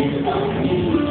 ¡Gracias!